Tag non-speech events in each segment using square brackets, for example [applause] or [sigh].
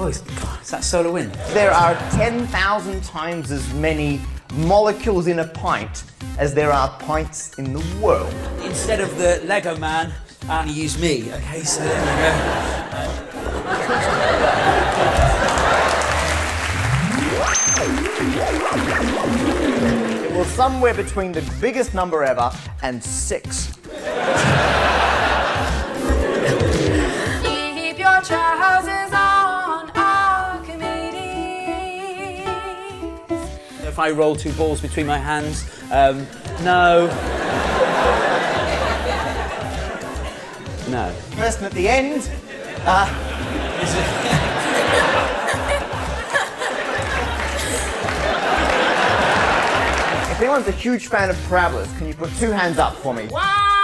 Oh, is, God, is that solar wind? There are 10,000 times as many molecules in a pint as there are pints in the world. Instead of the Lego man, uh, you use me. Okay, so there we go. Well, somewhere between the biggest number ever and six. If I roll two balls between my hands, um, no. No. Person at the end. Uh, if anyone's a huge fan of parabolas, can you put two hands up for me? One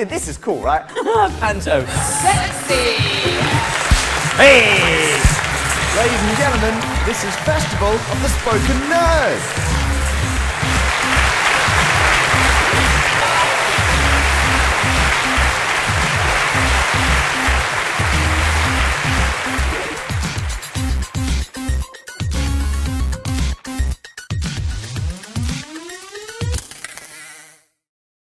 kilometers. See, this is cool, right? [laughs] Panto. Sexy. Hey! Ladies and gentlemen, this is Festival of the Spoken Nerd.